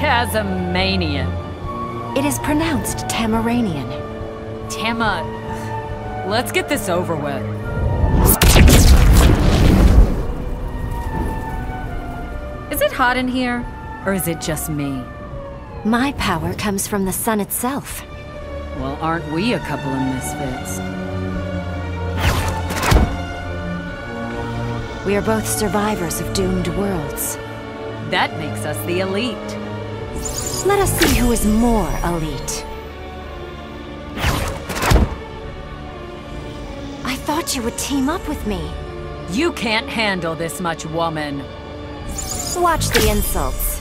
Tasmanian. It is pronounced Tamaranean. Tama... Let's get this over with. Is it hot in here? Or is it just me? My power comes from the sun itself. Well, aren't we a couple of misfits? We are both survivors of doomed worlds. That makes us the elite. Let us see who is more elite. I thought you would team up with me. You can't handle this much, woman. Watch the insults.